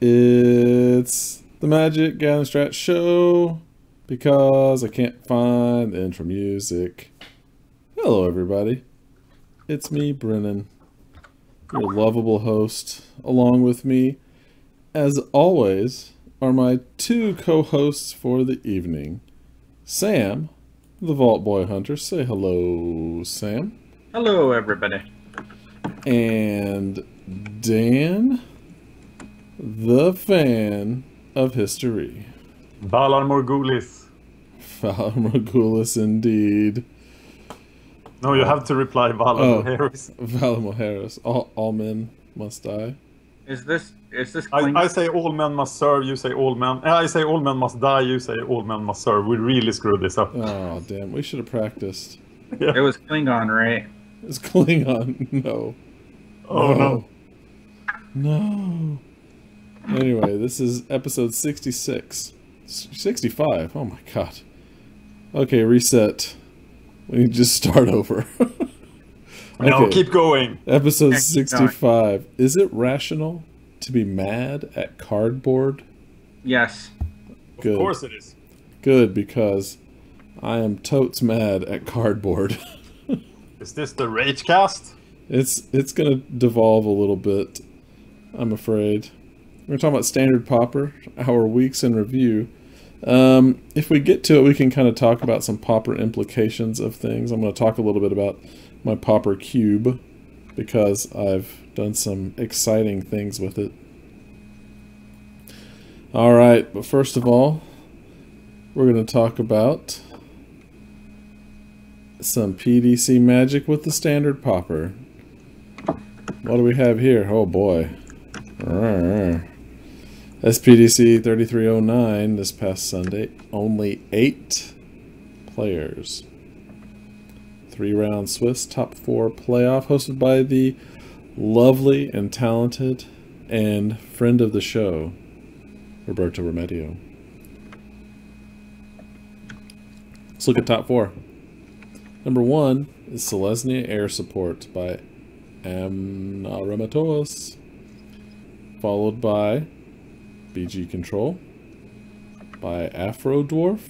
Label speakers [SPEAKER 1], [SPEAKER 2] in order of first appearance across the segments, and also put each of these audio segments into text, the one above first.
[SPEAKER 1] It's the Magic Gathering Strat show because I can't find the intro music. Hello, everybody. It's me, Brennon, your lovable host. Along with me, as always, are my two co hosts for the evening Sam, the Vault Boy Hunter. Say hello, Sam.
[SPEAKER 2] Hello, everybody.
[SPEAKER 1] And Dan, the fan of history.
[SPEAKER 3] Valar Morgulis.
[SPEAKER 1] Valar Morgulis, indeed.
[SPEAKER 3] No, you have to reply Valar
[SPEAKER 1] Oh.
[SPEAKER 3] Morgulis.
[SPEAKER 1] Valar Morgulis. All, all men must die.
[SPEAKER 2] Is this is this
[SPEAKER 3] I, I say all men must serve, you say all men. eh, I say all men must die, you say all men must serve. We really screwed this up.
[SPEAKER 1] Oh, damn. We should have practiced.
[SPEAKER 2] it was Klingon, right?
[SPEAKER 1] It's Klingon. No.
[SPEAKER 3] Oh no.
[SPEAKER 1] No. Anyway, this is episode 66. 65. Oh my god. Okay, reset. We need to just start over.
[SPEAKER 3] No, keep going.
[SPEAKER 1] Episode
[SPEAKER 2] Yeah, keep going.
[SPEAKER 1] 65. Is it rational to be mad at cardboard?
[SPEAKER 2] Yes.
[SPEAKER 1] Good.
[SPEAKER 3] Of course it is.
[SPEAKER 1] Good, because I am totes mad at cardboard.
[SPEAKER 3] Is this the rage cast?
[SPEAKER 1] It's it's gonna devolve a little bit, I'm afraid. We're talking about standard pauper, our weeks in review. Um, if we get to it, we can kind of talk about some pauper implications of things. I'm going to talk a little bit about my pauper cube because I've done some exciting things with it. All right, but first of all, we're going to talk about some PDC magic with the standard pauper. What do we have here? Oh boy. SPDC 3309 this past Sunday. Only eight players. Three round Swiss top four playoff hosted by the lovely and talented and friend of the show, Roberto Remedio. Let's look at top four. Number one is Selesnya Air Support by Amnaramatos, followed by BG Control by Afro Dwarf.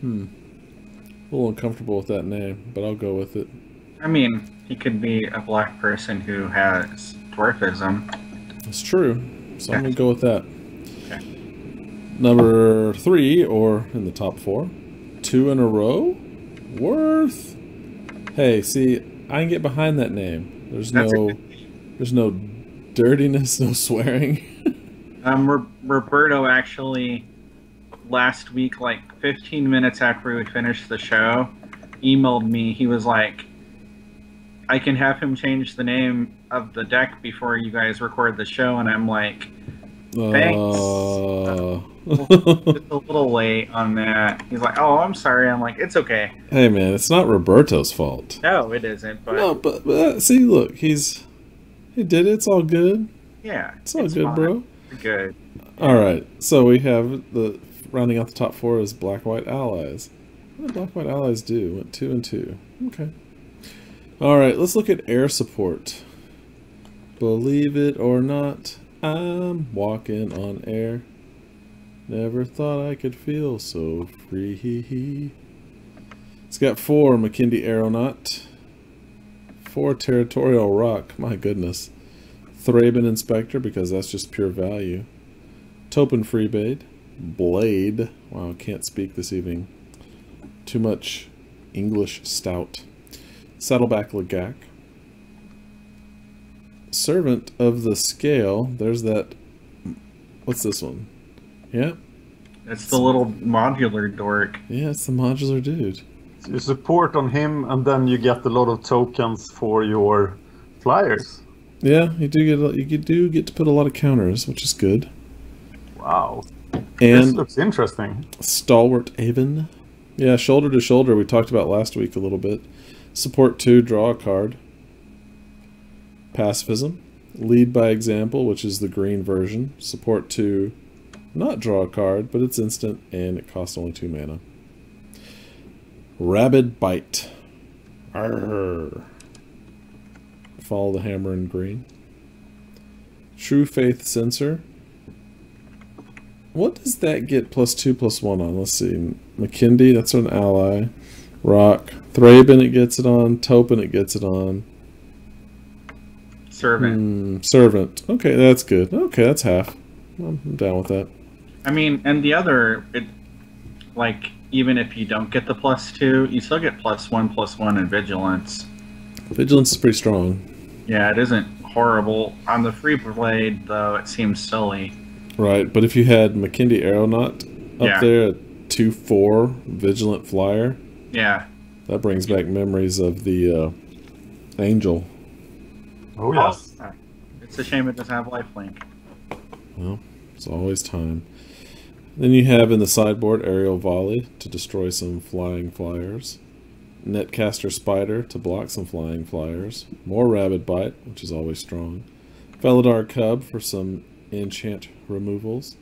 [SPEAKER 1] Hmm. A little uncomfortable with that name, but I'll go with it.
[SPEAKER 2] I mean, he could be a black person who has dwarfism.
[SPEAKER 1] That's true, so I'm gonna go with that.
[SPEAKER 2] Okay.
[SPEAKER 1] Number three, or in the top four, two in a row. Worth. Hey, see, I can get behind that name. There's
[SPEAKER 2] That's
[SPEAKER 1] no, there's no dirtiness, no swearing.
[SPEAKER 2] Um, Ro- Roberto actually last week, like 15 minutes after we finished the show, emailed me. He was like, "I can have him change the name of the deck before you guys record the show," and I'm like, Thanks.
[SPEAKER 1] Uh,
[SPEAKER 2] "It's a little late on that." He's like, "Oh, I'm sorry." I'm like, "It's okay."
[SPEAKER 1] hey man, it's not Roberto's fault.
[SPEAKER 2] No, it isn't. But
[SPEAKER 1] No, but, but see, look, he's he did it. It's all good.
[SPEAKER 2] yeah,
[SPEAKER 1] It's all good,
[SPEAKER 2] fine.
[SPEAKER 1] bro.
[SPEAKER 2] Good.
[SPEAKER 1] All right, so we have the rounding out the top four is Black White Allies. What did Black White Allies do? Went two and two. Okay. All right, let's look at air support. Believe it or not, I'm walking on air. Never thought I could feel so free. It's got four Makindi Aeronaut, four Territorial Rock. My goodness. Thraben Inspector because that's just pure value. Topan Freeblade, Blade. Wow, can't speak this evening. Too much English stout. Saddleback Lagac. Servant of the Scale. There's that. What's this one? Yeah,
[SPEAKER 2] It's the little modular dork.
[SPEAKER 1] yeah, it's the modular dude.
[SPEAKER 3] You support on him, and then you get a lot of tokens for your flyers.
[SPEAKER 1] Yeah, you do get a- you do get to put a lot of counters, which is good.
[SPEAKER 3] Wow. this
[SPEAKER 1] And
[SPEAKER 3] looks interesting.
[SPEAKER 1] Stalwart Aven. Yeah, shoulder to shoulder. We talked about last week a little bit. Support two, draw a card. Pacifism. Lead by example, which is the green version. Support two, not draw a card, but it's instant and it costs only two mana. Rabid Bite. Arrgh. Follow the hammer in green. True Faith Censer. what does that get plus two plus one on? Let's see. Makindi, that's an ally. Rock. Thraben, it gets it on. Topan, it gets it on.
[SPEAKER 2] Servant.
[SPEAKER 1] Hmm, servant. Okay, that's good. Okay, that's half. I'm down with that.
[SPEAKER 2] I mean, and the other, it, like, even if you don't get the plus two, you still get plus one, plus one in vigilance.
[SPEAKER 1] Vigilance is pretty strong.
[SPEAKER 2] Yeah, it isn't horrible. On the free blade, though, it seems silly.
[SPEAKER 1] Right, but if you had Makindi Aeronaut up
[SPEAKER 2] Yeah.
[SPEAKER 1] there at 2 4 Vigilant Flyer,
[SPEAKER 2] Yeah.
[SPEAKER 1] that brings back memories of the uh, Angel.
[SPEAKER 3] Oh yes.
[SPEAKER 2] Oh, it's a shame it doesn't have lifelink.
[SPEAKER 1] Well, it's always time. Then you have in the sideboard Aerial Volley to destroy some flying flyers. Netcaster Spider to block some flying flyers. More Rabid Bite, which is always strong. Felidar Cub for some enchant removals.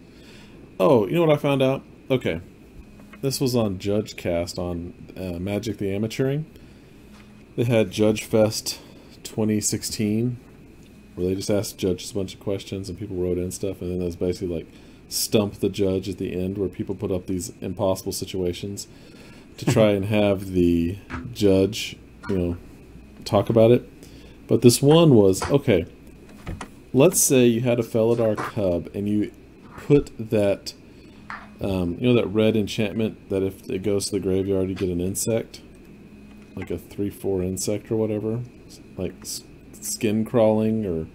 [SPEAKER 1] Oh, you know what I found out? Okay. This was on Judge Cast on uh, Magic the Amateuring. They had Judge Fest 2016 where they just asked judges a bunch of questions and people wrote in stuff and then it was basically like stump the judge at the end where people put up these impossible situations to try and have the judge you know talk about it. But this one was okay let's say you had a felidar cub and you put that um, you know that red enchantment that if it goes to the graveyard you get an insect? Like a 3-4 insect or whatever? Like skin crawling or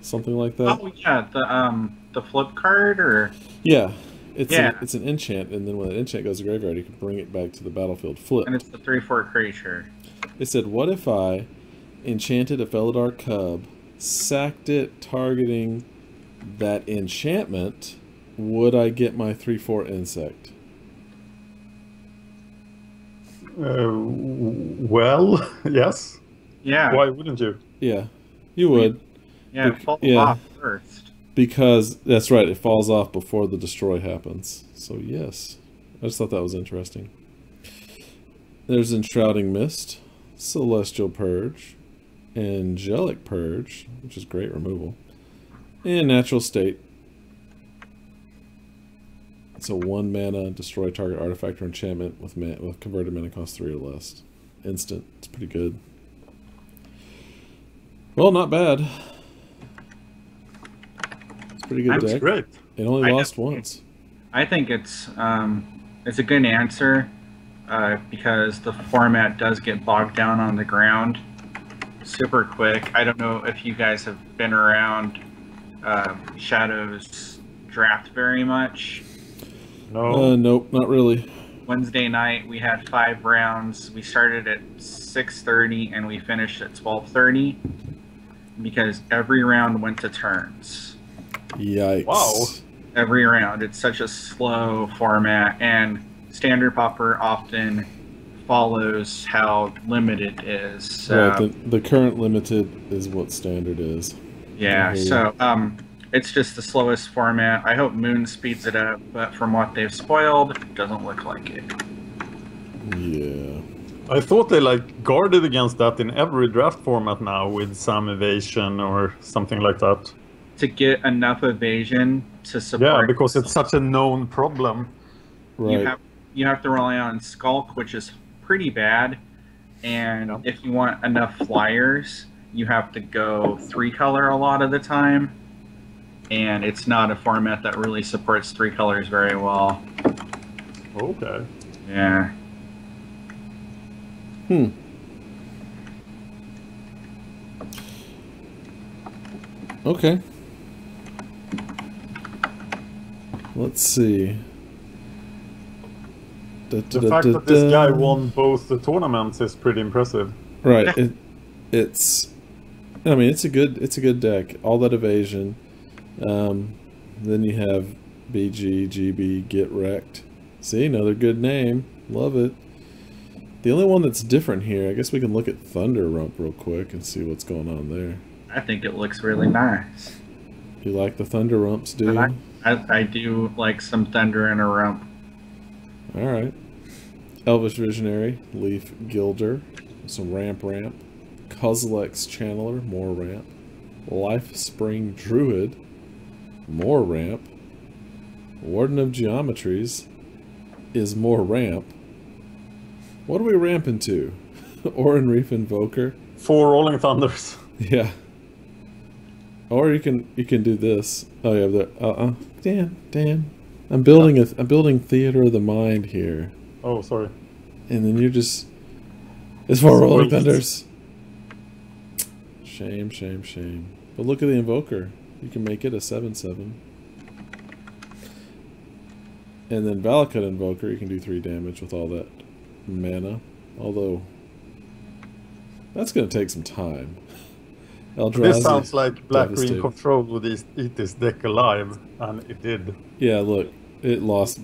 [SPEAKER 1] something like that.
[SPEAKER 2] Oh yeah, the um the flip card or
[SPEAKER 1] Yeah, it's
[SPEAKER 2] Yeah.
[SPEAKER 1] An, it's an enchant, and then when that enchant goes to graveyard, you can bring it back to the battlefield flip.
[SPEAKER 2] and it's the three four creature.
[SPEAKER 1] It said, "What if I enchanted a Felidar cub, sacked it, targeting that enchantment? Would I get my three-four insect?"
[SPEAKER 3] Uh, well, yes.
[SPEAKER 2] Yeah.
[SPEAKER 3] Why wouldn't you?
[SPEAKER 1] Yeah, you would
[SPEAKER 2] Yeah, it
[SPEAKER 1] Bec-
[SPEAKER 2] falls
[SPEAKER 1] yeah.
[SPEAKER 2] off first.
[SPEAKER 1] Because that's right. It falls off before the destroy happens. So yes, I just thought that was interesting. There's enshrouding mist, celestial purge, angelic purge, which is great removal, and natural state. It's a one mana destroy target artifact or enchantment with ma- with converted mana cost three or less. Instant. It's pretty good. Well, not bad. It's a pretty good
[SPEAKER 2] I'm
[SPEAKER 3] That's
[SPEAKER 1] deck.
[SPEAKER 3] great.
[SPEAKER 1] It only
[SPEAKER 2] I
[SPEAKER 1] lost
[SPEAKER 2] know.
[SPEAKER 1] once.
[SPEAKER 2] I think it's um it's a good answer uh, because the format does get bogged down on the ground super quick. I don't know if you guys have been around uh, Shadows draft very much.
[SPEAKER 3] No.
[SPEAKER 1] Uh, nope, not really.
[SPEAKER 2] Wednesday night we had five rounds. We started at 6:30 and we finished at 12:30 because every round went to turns.
[SPEAKER 1] Yikes.
[SPEAKER 3] Wow.
[SPEAKER 2] Every round, it's such a slow format, and standard pauper often follows how limited is. So,
[SPEAKER 1] Right, the, the current limited is what standard is.
[SPEAKER 2] yeah, so um, it's just the slowest format. I hope Moon speeds it up, but from what they've spoiled, it doesn't look like it.
[SPEAKER 1] Yeah.
[SPEAKER 3] I thought they like guarded against that in every draft format now with some evasion or something like that.
[SPEAKER 2] To get enough evasion to support.
[SPEAKER 3] Yeah, because it's such a known problem.
[SPEAKER 1] Right.
[SPEAKER 2] you have you have to rely on Skulk, which is pretty bad. And
[SPEAKER 3] Yeah.
[SPEAKER 2] if you want enough flyers, you have to go three color a lot of the time. And it's not a format that really supports three colors very well.
[SPEAKER 3] Okay.
[SPEAKER 2] Yeah.
[SPEAKER 1] Hmm. Okay. Let's see. Da, da,
[SPEAKER 3] The
[SPEAKER 1] da,
[SPEAKER 3] fact
[SPEAKER 1] da,
[SPEAKER 3] that this guy won both the tournaments is pretty impressive.
[SPEAKER 1] Right. It, it's. I mean, it's a good. It's a good deck. All that evasion. Um, then you have BG, GB, get wrecked. See, another good name. Love it. The only one that's different here, I guess we can look at Thunder Rump real quick and see what's going on there.
[SPEAKER 2] I think it looks really nice.
[SPEAKER 1] You like the Thunder Rumps, do you?
[SPEAKER 2] I, I, I do like some thunder in a rump.
[SPEAKER 1] All right. Elvish Visionary, Leaf Gilder, some Ramp Ramp, Kozilek's Channeler, more Ramp, Life Spring Druid, more Ramp, Warden of Geometries is more ramp. What are we ramping to? Oran-Rief Invoker?
[SPEAKER 3] Four Rolling Thunders.
[SPEAKER 1] Yeah. Or you can you can do this. Oh yeah, the uh uh Dan Dan. I'm building a I'm building theater of the mind here,
[SPEAKER 3] Oh, sorry.
[SPEAKER 1] and then you're just it's for Rolling
[SPEAKER 3] Spoiled.
[SPEAKER 1] Thunders. Shame, shame, shame. But look at the Invoker. You can make it a seven seven. And then Valakut Invoker, you can do three damage with all that mana. Although that's gonna take some time.
[SPEAKER 3] This sounds like Black Green. Control would eat eat this deck alive, and it did.
[SPEAKER 1] Yeah, look, it lost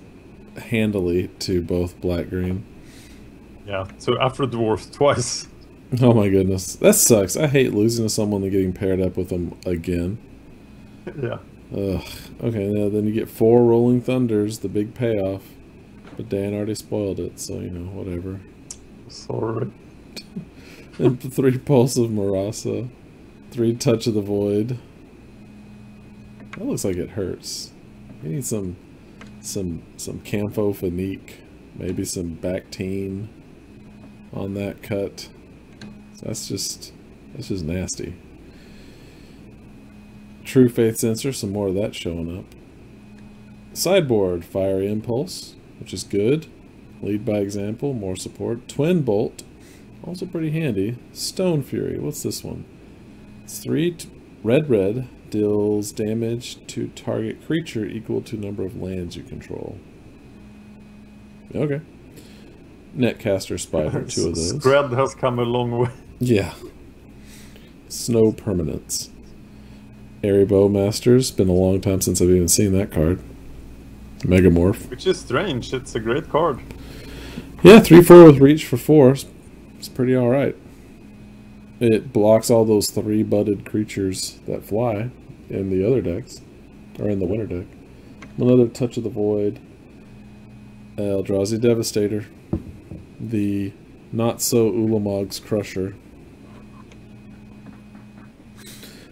[SPEAKER 1] handily to both black green.
[SPEAKER 3] Yeah, so after Dwarfs twice.
[SPEAKER 1] Oh my goodness, that sucks. I hate losing to someone and getting paired up with them again.
[SPEAKER 3] yeah.
[SPEAKER 1] Ugh. Okay, now then you get four Rolling Thunders, the big payoff. But Dan already spoiled it, so you know whatever.
[SPEAKER 3] Sorry.
[SPEAKER 1] And three Pulse of Murasa, three Touch of the Void. That looks like it hurts. We need some, some, some Campho-Phenique, maybe some Bactine on that cut. So that's just, that's just nasty. True Faith Censer, some more of that showing up. Sideboard, Fiery Impulse, which is good. Lead by example, more support. Twin Bolt, also pretty handy. Stone Fury, what's this one? Three t- red red, deals damage to target creature equal to number of lands you control. Okay. Netcaster Spider, two of those.
[SPEAKER 3] Spread has come a long way.
[SPEAKER 1] Yeah. Snow Permanence. Aerie Bowmasters, been a long time since I've even seen that card. Megamorph.
[SPEAKER 3] Which is strange. It's a great card.
[SPEAKER 1] Yeah, 3 4 with reach for 4. It's- It's pretty alright. It blocks all those three budded creatures that fly in the other decks, or in the winter deck. Another Touch of the Void. Eldrazi Devastator. The not so Ulamog's Crusher.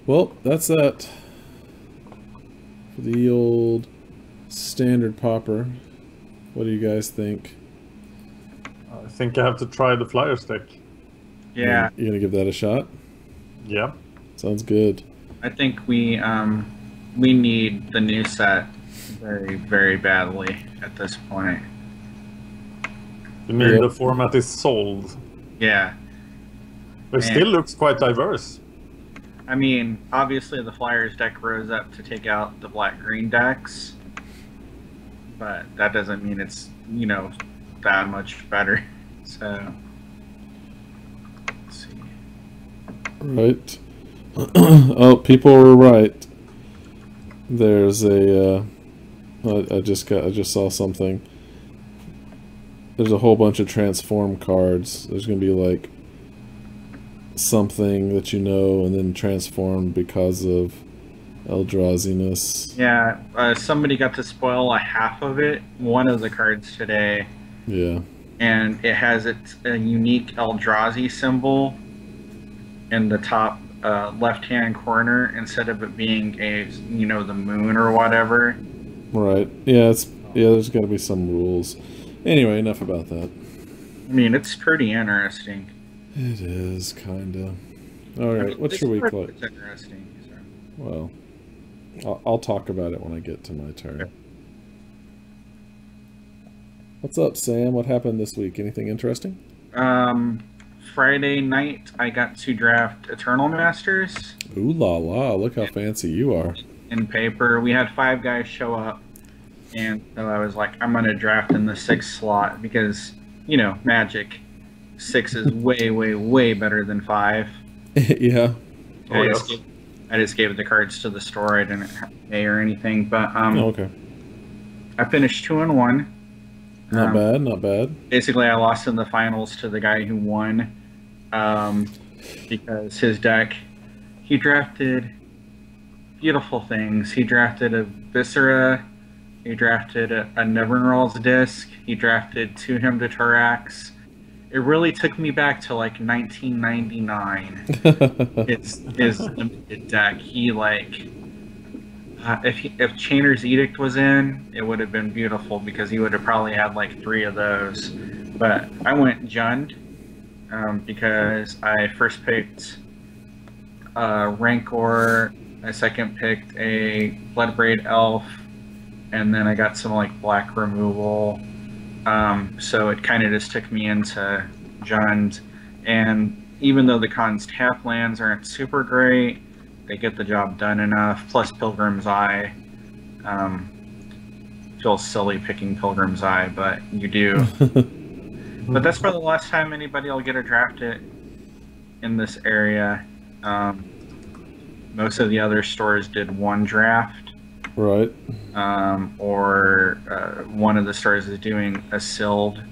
[SPEAKER 1] Well, that's that. For the old standard pauper. What do you guys think?
[SPEAKER 3] I think I have to try the Flyers deck.
[SPEAKER 2] Yeah,
[SPEAKER 1] You gonna give that a shot?
[SPEAKER 3] Yeah.
[SPEAKER 1] Sounds good.
[SPEAKER 2] I think we um we need the new set very very badly at this point.
[SPEAKER 3] You mean
[SPEAKER 1] Yep.
[SPEAKER 3] the format is sold.
[SPEAKER 2] Yeah,
[SPEAKER 3] But it
[SPEAKER 2] Man.
[SPEAKER 3] still looks quite diverse.
[SPEAKER 2] I mean, obviously the Flyers deck rose up to take out the black green decks, but that doesn't mean it's you know that much better. So let's see.
[SPEAKER 1] Right. oh, people were right. There's a. Uh, I, I just got. I just saw something. There's a whole bunch of transform cards. There's gonna be like something that you know, and then transform because of Eldraziness.
[SPEAKER 2] Yeah, uh, somebody got to spoil a half of it. One of the cards today.
[SPEAKER 1] Yeah.
[SPEAKER 2] and it has its a unique Eldrazi symbol in the top uh, left-hand corner instead of it being a you know the moon or whatever.
[SPEAKER 1] Right. Yeah. It's yeah. There's got to be some rules. Anyway, enough about that.
[SPEAKER 2] I mean, it's pretty interesting.
[SPEAKER 1] It is kinda. All right.
[SPEAKER 2] I mean,
[SPEAKER 1] What's your week like?
[SPEAKER 2] interesting. so.
[SPEAKER 1] Well, I'll, I'll talk about it when I get to my turn.
[SPEAKER 2] Okay.
[SPEAKER 1] What's up, Sam? What happened this week? Anything interesting?
[SPEAKER 2] Um, Friday night, I got to draft Eternal Masters
[SPEAKER 1] Ooh la la! Look how fancy you are.
[SPEAKER 2] in paper. We had five guys show up, and so I was like, I'm gonna draft in the sixth slot because you know Magic. Six is way, way, way better than five.
[SPEAKER 1] yeah.
[SPEAKER 3] Oh,
[SPEAKER 2] I, just
[SPEAKER 3] yes.
[SPEAKER 2] gave, I just gave the cards to the store. I didn't pay or anything, but um,
[SPEAKER 1] Oh, okay.
[SPEAKER 2] I finished two and one.
[SPEAKER 1] Not
[SPEAKER 2] Um,
[SPEAKER 1] bad. Not bad.
[SPEAKER 2] Basically, I lost in the finals to the guy who won um, because his deck he drafted beautiful things. He drafted a Viscera. He drafted a, a Nevinyrral's Disk. He drafted Two Hymn to Tourachs. It really took me back to like 1999. it's his limited deck. He like Uh, if he, if Chainer's Edict was in, it would have been beautiful because he would have probably had like three of those. But I went Jund um, because I first picked uh, Rancor. I second picked a Bloodbraid Elf, and then I got some like black removal. Um, so it kind of just took me into Jund, and even though the Khan's tap lands aren't super great, they get the job done enough. Plus Pilgrim's Eye. Um, feels silly picking Pilgrim's Eye, but you do. but that's probably the last time anybody will get a draft it in this area. Um, most of the other stores did one draft,
[SPEAKER 1] Right.
[SPEAKER 2] um, or uh, one of the stores is doing a sealed.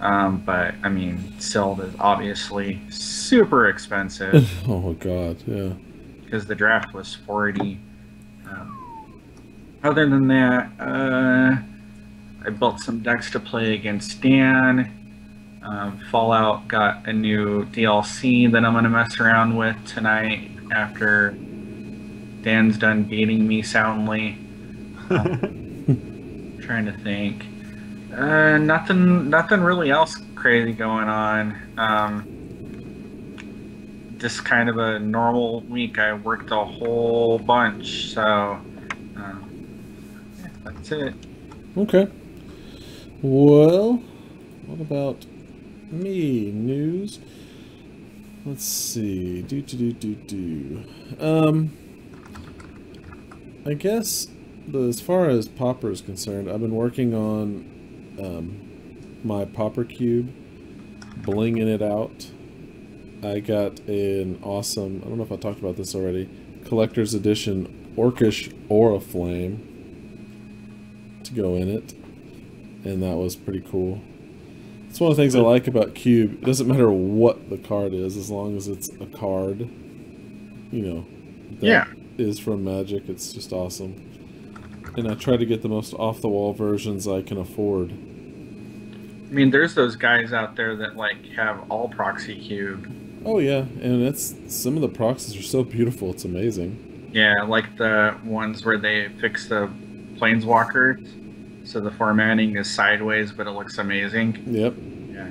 [SPEAKER 2] Um, but I mean, sealed is obviously super expensive
[SPEAKER 1] oh god, yeah.
[SPEAKER 2] because the draft was 40. Um, other than that, uh, I built some decks to play against Dan. Um, Fallout got a new DLC that I'm going to mess around with tonight after Dan's done beating me soundly. trying to think. Uh, nothing, nothing really else crazy going on. Um, just kind of a normal week. I worked a whole bunch, so um, yeah, that's it.
[SPEAKER 1] Okay. Well, what about me? News? Let's see. Do do do do do. Um, I guess as far as Pauper is concerned, I've been working on um, my Pauper cube, blinging it out. I got an awesome. I don't know if I talked about this already. Collector's edition Orcish Oriflamme to go in it, and that was pretty cool. It's one of the things I like about Cube. It doesn't matter what the card is, as long as it's a card. You know. that
[SPEAKER 2] Yeah.
[SPEAKER 1] Is from Magic. It's just awesome. And I try to get the most off the wall versions I can afford.
[SPEAKER 2] I mean, there's those guys out there that like have all proxy cube.
[SPEAKER 1] Oh yeah, and it's some of the proxies are so beautiful. It's amazing.
[SPEAKER 2] Yeah, like the ones where they fix the planeswalkers, so the formatting is sideways, but it looks amazing.
[SPEAKER 1] Yep,
[SPEAKER 2] Yeah.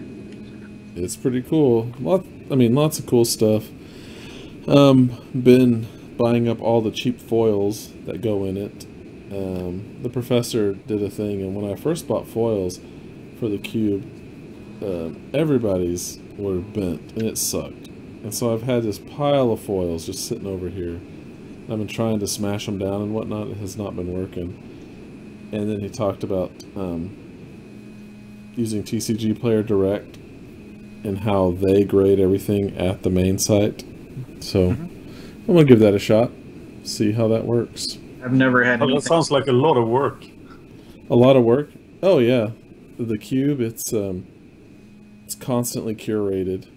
[SPEAKER 1] it's pretty cool. Lot, I mean, lots of cool stuff. Um, been buying up all the cheap foils that go in it. Um, the professor did a thing, and when I first bought foils for the cube, uh, everybody's were bent, and it sucked. And so I've had this pile of foils just sitting over here. I've been trying to smash them down and whatnot. It has not been working. And then he talked about um, using TCG Player Direct and how they grade everything at the main site. So I'm gonna give that a shot. See how that works.
[SPEAKER 2] I've never had
[SPEAKER 3] Oh, that sounds like a lot of work.
[SPEAKER 1] A lot of work. Oh yeah, the cube. It's um, it's constantly curated.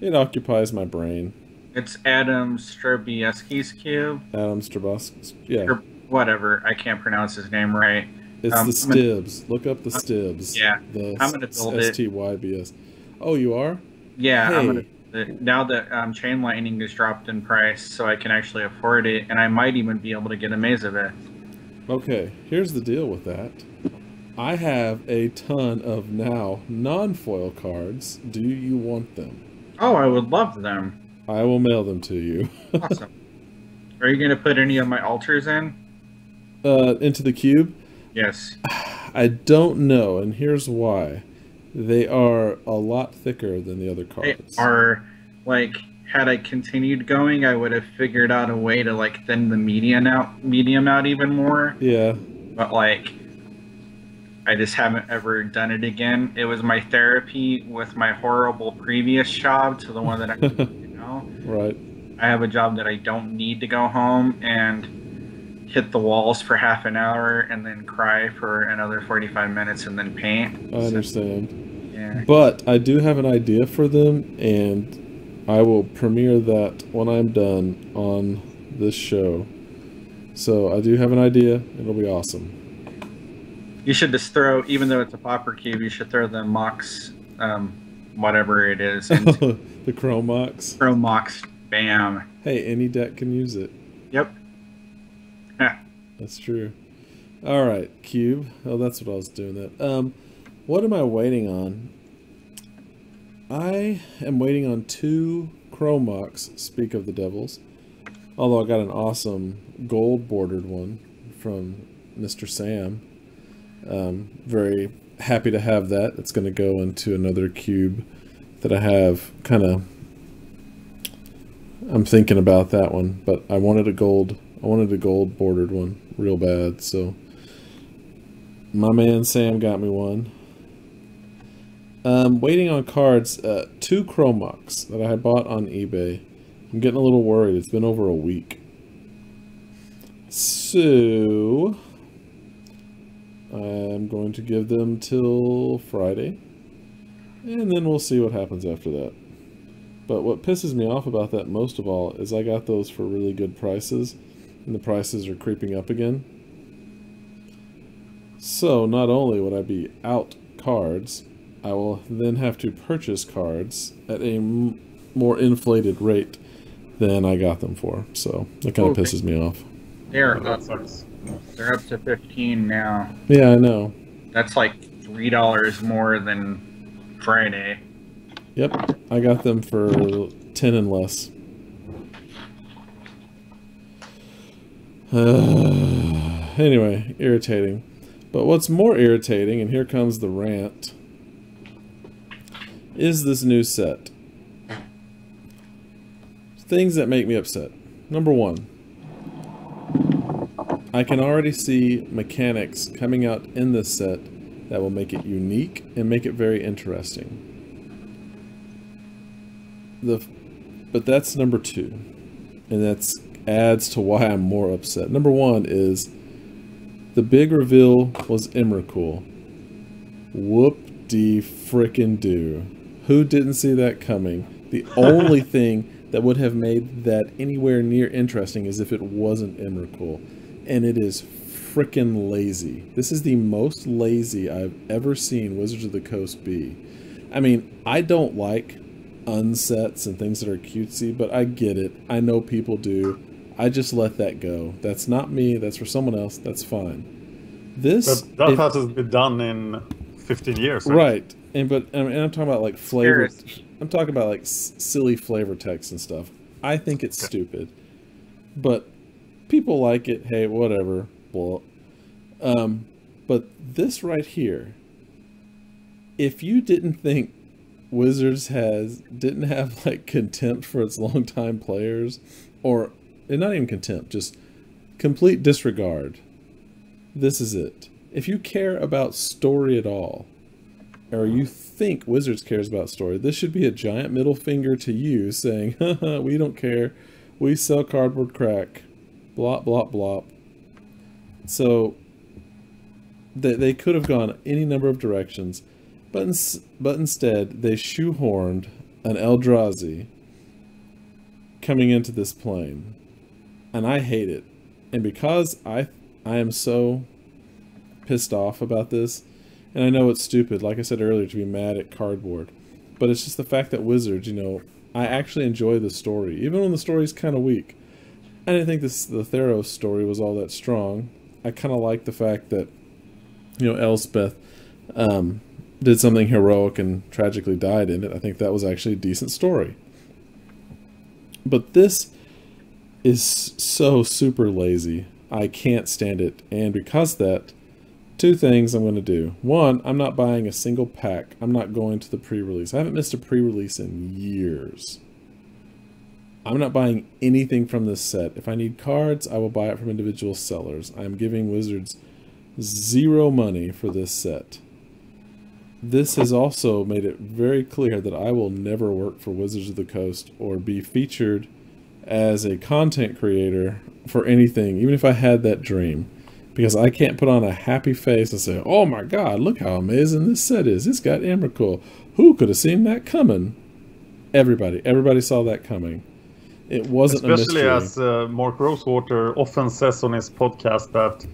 [SPEAKER 1] It occupies my brain.
[SPEAKER 2] It's Adam Strobieski's cube,
[SPEAKER 1] Adam Strabowski. Yeah,
[SPEAKER 2] or whatever. I can't pronounce his name right.
[SPEAKER 1] It's
[SPEAKER 2] um,
[SPEAKER 1] the
[SPEAKER 2] I'm gonna-
[SPEAKER 1] Stibs. Look up the Stibs.
[SPEAKER 2] yeah,
[SPEAKER 1] the
[SPEAKER 2] I'm gonna build it.
[SPEAKER 1] S T Y B S. Oh, you are?
[SPEAKER 2] Yeah, I'm gonna. Now that um, Chain Lightning has dropped in price, so I can actually afford it, and I might even be able to get a Maze of Ith.
[SPEAKER 1] Okay, here's the deal with that. I have a ton of now non-foil cards. Do you want them?
[SPEAKER 2] Oh, I would love them.
[SPEAKER 1] I will mail them to you.
[SPEAKER 2] Awesome. Are you gonna put any of my alters in?
[SPEAKER 1] uh, into the cube.
[SPEAKER 2] Yes.
[SPEAKER 1] I don't know, and here's why. They are a lot thicker than the other cards.
[SPEAKER 2] They are like had I continued going, I would have figured out a way to like thin the medium out, medium out even more.
[SPEAKER 1] Yeah,
[SPEAKER 2] But like, I just haven't ever done it again. It was my therapy with my horrible previous job to the one that I you know.
[SPEAKER 1] right.
[SPEAKER 2] I have a job that I don't need to go home and hit the walls for half an hour and then cry for another 45 minutes and then paint.
[SPEAKER 1] I
[SPEAKER 2] So,
[SPEAKER 1] understand.
[SPEAKER 2] yeah.
[SPEAKER 1] But I do have an idea for them, and I will premiere that when I'm done on this show. So I do have an idea. It'll be awesome.
[SPEAKER 2] You should just throw, even though it's a pauper cube, you should throw the Mox, um, whatever it is,
[SPEAKER 1] the Chrome Mox.
[SPEAKER 2] throw Mox, bam.
[SPEAKER 1] Hey, any deck can use it. That's true. All right, cube. Oh, that's what I was doing. That. Um, what am I waiting on? I am waiting on two Chrome Mox. Speak of the devils. Although I got an awesome gold bordered one from Mr. Sam. Um, very happy to have that. It's going to go into another cube that I have kind of I'm thinking about that one, but I wanted a gold I wanted a gold bordered one real bad, so my man Sam got me one. Um, waiting on cards, uh, two Chrome Mox that I had bought on eBay. I'm getting a little worried. It's been over a week. So, I'm going to give them till Friday. And then we'll see what happens after that. But what pisses me off about that most of all is I got those for really good prices, and the prices are creeping up again. So not only would I be out cards, I will then have to purchase cards at a more inflated rate than I got them for. So that kind of
[SPEAKER 2] Okay.
[SPEAKER 1] pisses me off.
[SPEAKER 2] They're
[SPEAKER 3] That
[SPEAKER 2] up.
[SPEAKER 3] sucks.
[SPEAKER 2] They're up to fifteen now.
[SPEAKER 1] Yeah, I know.
[SPEAKER 2] That's like three dollars more than Friday.
[SPEAKER 1] Yep, I got them for 10 and less. anyway, irritating. But what's more irritating, and here comes the rant, is this new set. Things that make me upset. Number one, I can already see mechanics coming out in this set that will make it unique and make it very interesting the but that's number two and that's adds to why i'm more upset number one is the big reveal was Emrakul. whoop de frickin' do who didn't see that coming the only thing that would have made that anywhere near interesting is if it wasn't Emrakul. and it is frickin' lazy this is the most lazy i've ever seen wizards of the coast be i mean i don't like unsets and things that are cutesy, but I get it. I know people do. I just let that go. That's not me. That's for someone else. That's fine. This,
[SPEAKER 3] But that
[SPEAKER 1] if-
[SPEAKER 3] hasn't been done in 15 years.
[SPEAKER 1] right? And but and I'm talking about like flavor.
[SPEAKER 2] Seriously.
[SPEAKER 1] I'm talking about like s- silly flavor text and stuff. I think it's stupid, but people like it. Hey, whatever. Well, um, but this right here, if you didn't think Wizards has didn't have like contempt for its longtime players, or and not even contempt, just complete disregard. This is it. If you care about story at all, or you think Wizards cares about story, this should be a giant middle finger to you saying, Haha, we don't care. We sell cardboard crack. Blop, blop, blop. So, they, they could have gone any number of directions, but, ins- but instead they shoehorned an Eldrazi coming into this plane. And I hate it. And because I I am so pissed off about this, and I know it's stupid, like I said earlier, to be mad at cardboard. But it's just the fact that Wizards, you know, I actually enjoy the story, even when the story's kind of weak. I didn't think this the Theros story was all that strong. I kind of like the fact that, you know, Elspeth um, did something heroic and tragically died in it. I think that was actually a decent story. But this is so super lazy. I can't stand it. And because that, two things I'm going to do. One, I'm not buying a single pack. I'm not going to the pre-release. I haven't missed a pre-release in years. I'm not buying anything from this set. If I need cards, I will buy it from individual sellers. I'm giving Wizards zero money for this set. This has also made it very clear that I will never work for Wizards of the Coast or be featured as a content creator for anything, even if I had that dream. Because I can't put on a happy face and say, oh my god, look how amazing this set is. It's got Emrakul. Who could have seen that coming? Everybody. Everybody saw that coming. It wasn't
[SPEAKER 3] Especially as uh, Mark Rosewater often says on his podcast that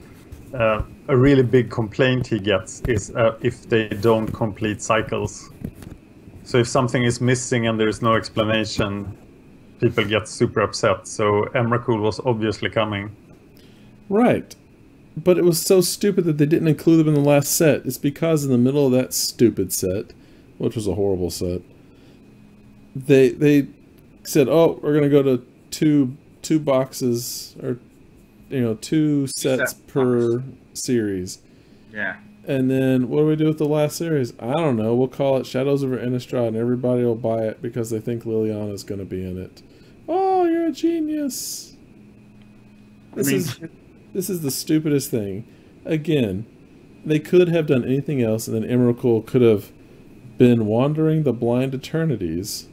[SPEAKER 3] uh, a really big complaint he gets is uh, if they don't complete cycles. So if something is missing and there's no explanation, people get super upset. So Emrakul was obviously coming.
[SPEAKER 1] Right. but it was so stupid that they didn't include them in the last set. It's because in the middle of that stupid set, which was a horrible set, they they said, "Oh, we're gonna go to two two boxes or you know two sets
[SPEAKER 2] Set
[SPEAKER 1] per series."
[SPEAKER 2] Yeah.
[SPEAKER 1] And then what do we do with the last series? I don't know. We'll call it Shadows over Innistrad, and everybody will buy it because they think Liliana's going to be in it. Oh, you're a genius! This
[SPEAKER 2] mean-
[SPEAKER 1] is this is the stupidest thing. Again, they could have done anything else, and then Emrakul could have been wandering the blind eternities,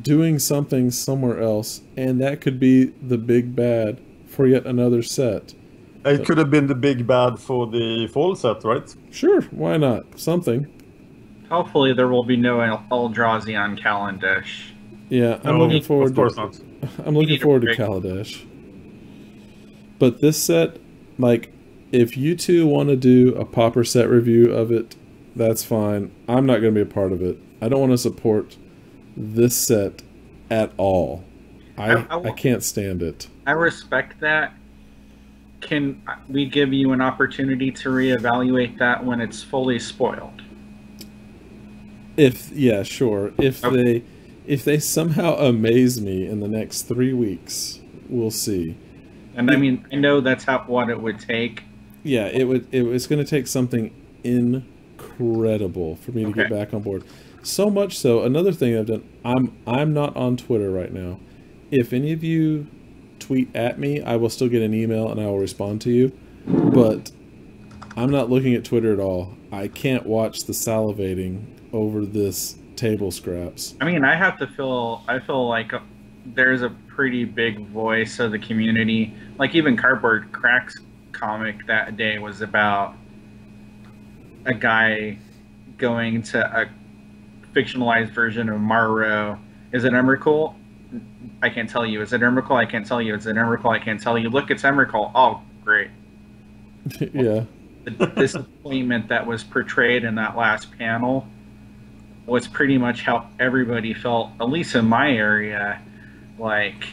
[SPEAKER 1] doing something somewhere else, and that could be the big bad for yet another set.
[SPEAKER 3] It could have been the big bad for the fall set, right?
[SPEAKER 1] Sure, why not? Something.
[SPEAKER 2] Hopefully, there will be no El- Eldrazi on Kaladesh.
[SPEAKER 1] Yeah, I'm
[SPEAKER 3] No,
[SPEAKER 1] looking forward.
[SPEAKER 3] Of course
[SPEAKER 1] to,
[SPEAKER 3] not.
[SPEAKER 1] I'm looking forward to. Kaladesh. But this set, like, if you two want to do a pauper set review of it, that's fine. I'm not going to be a part of it. I don't want to support this set at all. I
[SPEAKER 2] I- I
[SPEAKER 1] I, can't stand it.
[SPEAKER 2] I respect that. Can we give you an opportunity to reevaluate that when it's fully spoiled?
[SPEAKER 1] If yeah, sure. If
[SPEAKER 2] Okay.
[SPEAKER 1] they if they somehow amaze me in the next three weeks, we'll see.
[SPEAKER 2] And I mean, I know that's how what it would take.
[SPEAKER 1] Yeah, it would. It was going to take something incredible for me to get back on board. So much so. Another thing I've done. I'm I'm not on Twitter right now. If any of you tweet at me, I will still get an email and I will respond to you. But I'm not looking at Twitter at all. I can't watch the salivating over this table scraps.
[SPEAKER 2] I mean, I have to feel. I feel like there's a pretty big voice of the community. Like even Cardboard Cracks comic that day was about a guy going to a fictionalized version of Maro. Is it Emrakul? I can't tell you. Is it Emrakul? I can't tell you. Is it Emrakul? I can't tell you. Look, it's Emrakul. Oh, great.
[SPEAKER 1] yeah.
[SPEAKER 2] the disappointment that was portrayed in that last panel was pretty much how everybody felt, at least in my area. Like,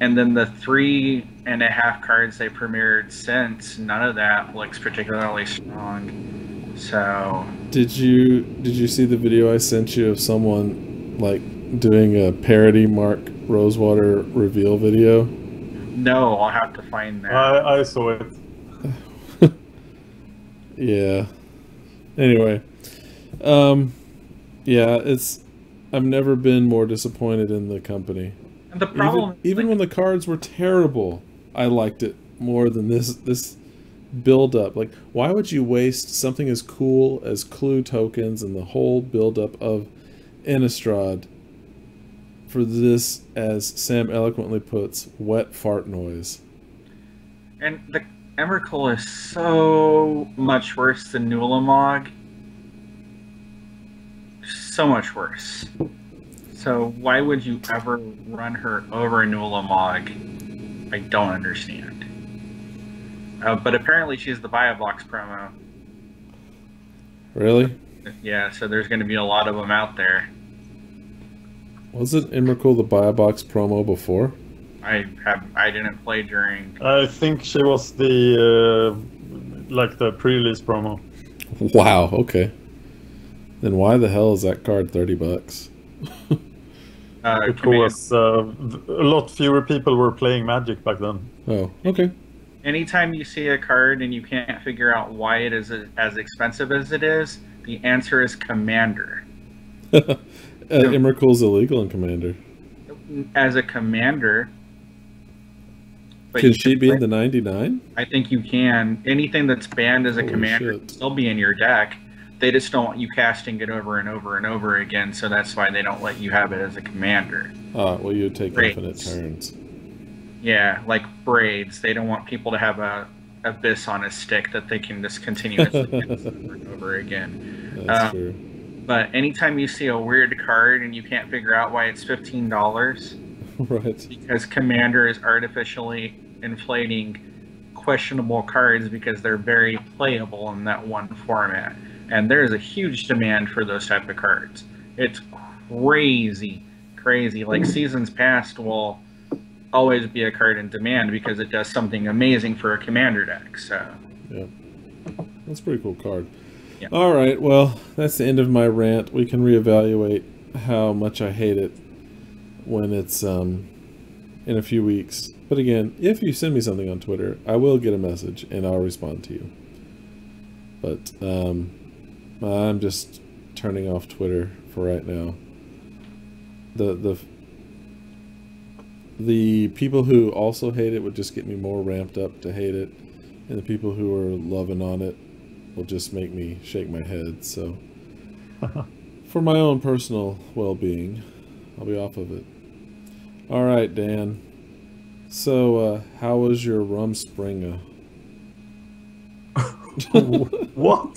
[SPEAKER 2] and then the three and a half cards they premiered since, none of that looks particularly strong. So,
[SPEAKER 1] Did you did you see the video I sent you of someone like doing a parody Mark Rosewater reveal video?
[SPEAKER 2] no, I'll have to find that.
[SPEAKER 3] I, I saw it.
[SPEAKER 1] Yeah. Anyway, um, yeah, it's I've never been more disappointed in the company.
[SPEAKER 2] and the problem,
[SPEAKER 1] even even when the cards were terrible, I liked it more than this this build up. Like, why would you waste something as cool as clue tokens and the whole build up of Innistrad for this, as Sam eloquently puts, wet fart noise?
[SPEAKER 2] And the Emrakul is so much worse than Nulamog. So much worse. So why would you ever run her over Nulamog? I don't understand. Uh, but apparently she's the Buy-a-Box promo.
[SPEAKER 1] Really?
[SPEAKER 2] Yeah, so there's going to be a lot of them out there.
[SPEAKER 1] Wasn't Emrakul the Buy-a-Box promo before?
[SPEAKER 2] I have I didn't play during.
[SPEAKER 3] I think she was the uh, like the pre-release promo.
[SPEAKER 1] Wow. Okay. Then why the hell is that card thirty bucks?
[SPEAKER 2] Uh, command-
[SPEAKER 3] Because uh, v- a lot fewer people were playing Magic back then.
[SPEAKER 1] Oh, okay.
[SPEAKER 2] anytime you see a card and you can't figure out why it is as expensive as it is, the answer is Commander.
[SPEAKER 1] uh, Emrakul's illegal in Commander.
[SPEAKER 2] As a Commander, but
[SPEAKER 1] Can she
[SPEAKER 2] can
[SPEAKER 1] be in the ninety nine?
[SPEAKER 2] I think you can. Anything that's banned as a
[SPEAKER 1] Holy
[SPEAKER 2] Commander
[SPEAKER 1] shit.
[SPEAKER 2] can still be in your deck. They just don't want you casting it over and over and over again, so that's why they don't let you have it as a Commander.
[SPEAKER 1] Ah, well, you take
[SPEAKER 2] Great.
[SPEAKER 1] infinite turns.
[SPEAKER 2] Yeah, like braids. They don't want people to have a abyss on a stick that they can just continuously cast over and over again.
[SPEAKER 1] That's
[SPEAKER 2] Uh,
[SPEAKER 1] true.
[SPEAKER 2] But anytime you see a weird card and you can't figure out why it's fifteen dollars,
[SPEAKER 1] right.
[SPEAKER 2] because Commander is artificially inflating questionable cards because they're very playable in that one format, and there is a huge demand for those type of cards. It's crazy, crazy. Like seasons past, will always be a card in demand because it does something amazing for a commander deck. So
[SPEAKER 1] Yeah. That's a pretty cool card.
[SPEAKER 2] Yeah.
[SPEAKER 1] All right. Well, that's the end of my rant. We can reevaluate how much I hate it when it's um, in a few weeks. But again, if you send me something on Twitter, I will get a message and I'll respond to you. But um, I'm just turning off Twitter for right now. The the the people who also hate it would just get me more ramped up to hate it, and the people who are loving on it will just make me shake my head. So, for my own personal well-being, I'll be off of it. All right, Dan. So, uh, how was your Rumspringa?
[SPEAKER 3] what?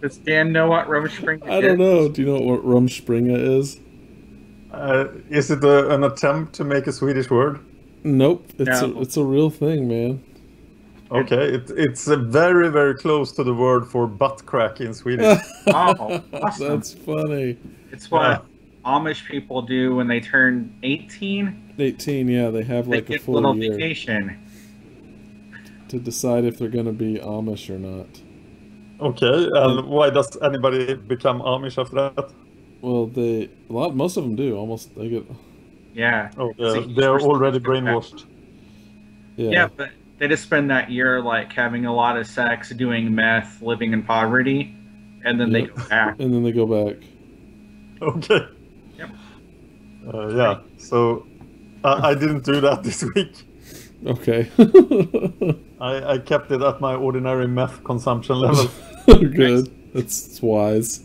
[SPEAKER 2] does Dan know what Rumspringa is?
[SPEAKER 1] I don't know. Do you know what Rumspringa is?
[SPEAKER 3] Uh, is it a, an attempt to make a Swedish word?
[SPEAKER 1] Nope. It's
[SPEAKER 2] No.
[SPEAKER 1] a, it's a real thing, man.
[SPEAKER 3] Okay, it, it's uh, very, very close to the word for butt crack in Swedish.
[SPEAKER 2] Oh, awesome.
[SPEAKER 1] That's funny.
[SPEAKER 2] It's what Amish people do when they turn 18.
[SPEAKER 1] 18, yeah, they have like a
[SPEAKER 2] get a
[SPEAKER 1] full
[SPEAKER 2] little
[SPEAKER 1] year
[SPEAKER 2] vacation.
[SPEAKER 1] To decide if they're going to be Amish or not.
[SPEAKER 3] okay, and why does anybody become Amish after that?
[SPEAKER 1] Well, they a lot, most of them do. Almost they get,
[SPEAKER 2] Yeah.
[SPEAKER 3] Oh, yeah,
[SPEAKER 2] huge
[SPEAKER 3] they're already brainwashed.
[SPEAKER 1] yeah,
[SPEAKER 2] Yeah. but they just spend that year like having a lot of sex, doing meth, living in poverty, and then they go back.
[SPEAKER 1] and then they go back.
[SPEAKER 3] Okay.
[SPEAKER 2] Yep.
[SPEAKER 3] Uh, yeah, so I, I didn't do that this week.
[SPEAKER 1] Okay,
[SPEAKER 3] I, I kept it at my ordinary meth consumption level.
[SPEAKER 1] good. That's, that's wise.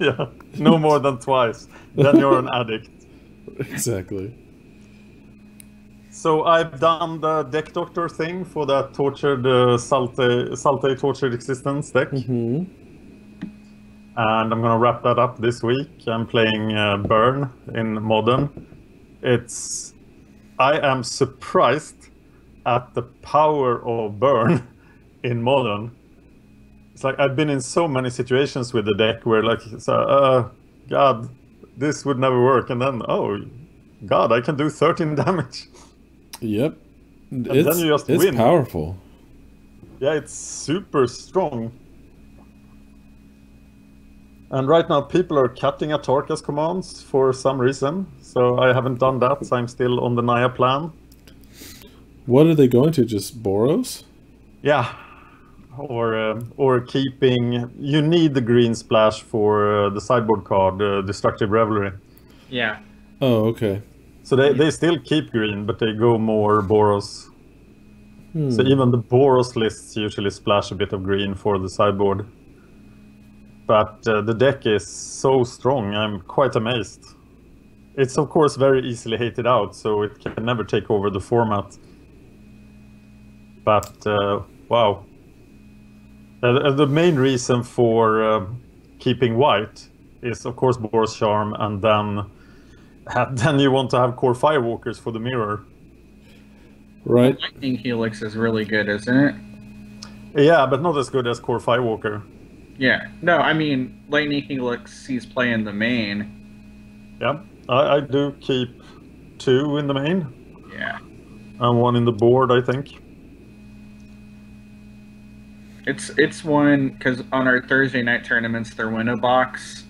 [SPEAKER 3] yeah, no more than twice. Then you're an addict.
[SPEAKER 1] Exactly.
[SPEAKER 3] So I've done the deck doctor thing for that tortured uh, Salte, Salte tortured existence deck,
[SPEAKER 1] hmm
[SPEAKER 3] and I'm gonna wrap that up this week. I'm playing uh, Burn in Modern. It's I am surprised at the power of Burn in Modern. It's like I've been in so many situations with the deck where like, so, uh, God, this would never work, and then oh, God, I can do 13 damage.
[SPEAKER 1] Yep.
[SPEAKER 3] then
[SPEAKER 1] It's,
[SPEAKER 3] you just
[SPEAKER 1] it's
[SPEAKER 3] win.
[SPEAKER 1] powerful.
[SPEAKER 3] Yeah, it's super strong. And right now, people are cutting Atarka's commands for some reason. So I haven't done that. So I'm still on the Naya plan.
[SPEAKER 1] What are they going to? Just Boros?
[SPEAKER 3] Yeah, or uh, or keeping. You need the green splash for uh, the sideboard card, uh, Destructive Revelry.
[SPEAKER 2] Yeah.
[SPEAKER 1] Oh, okay.
[SPEAKER 3] So they, they still keep green, but they go more Boros.
[SPEAKER 1] Hmm.
[SPEAKER 3] So even the Boros lists usually splash a bit of green for the sideboard. But uh, the deck is so strong, I'm quite amazed. It's of course very easily hated out, so it can never take over the format. But uh, wow. Uh, the main reason for uh, keeping white is of course Boros Charm, and then then you want to have Kor Firewalkers for the mirror.
[SPEAKER 1] Right.
[SPEAKER 2] Lightning Helix is really good, isn't it?
[SPEAKER 3] Yeah, but not as good as Kor Firewalker.
[SPEAKER 2] Yeah. No, I mean Lightning Helix he's playing the main.
[SPEAKER 3] Yeah, I, I do keep two in the main
[SPEAKER 2] Yeah.
[SPEAKER 3] and one in the board, I think.
[SPEAKER 2] It's it's one because on our Thursday night tournaments they're window box,